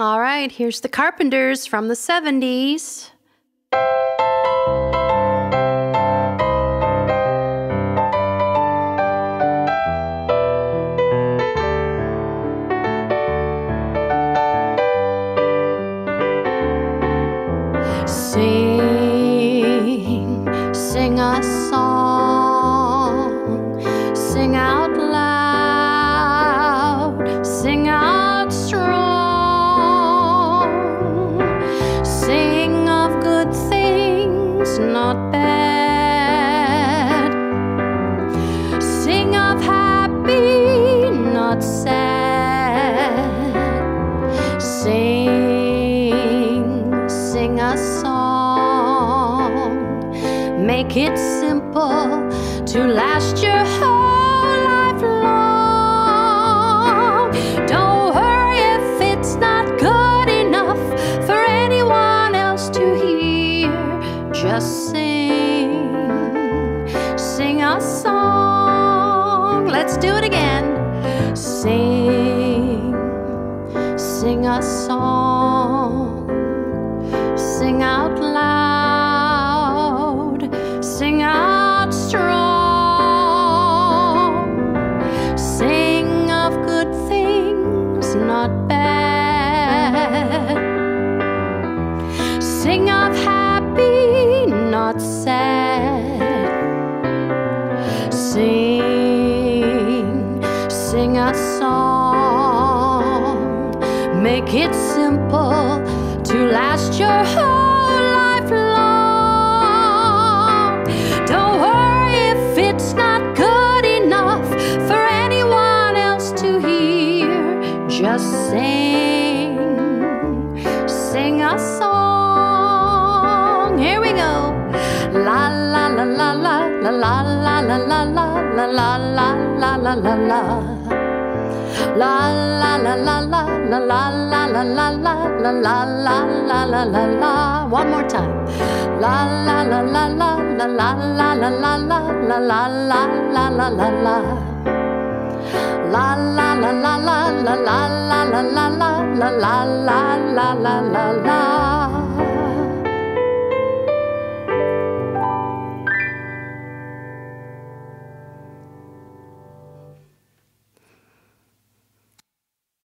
All right, here's the Carpenters from the 70s. Not bad, sing of happy, not sad, sing, sing a song. Make it simple to last your whole Sing, sing a song. Let's do it again. Sing, sing a song. Sing out loud, sing out strong. Sing of good things, not bad. Sing of happy, not. Sing, sing a song. Make it simple to last your whole life long. Don't worry if it's not good enough for anyone else to hear. Just sing, sing a song. La la la la la la la la la la la la la la la la la la. La la la la la la la la la la la la la la la. One more time. La la la la la la la la la la la la la la la la la. La la la la la la la la la la la la la la la la la la.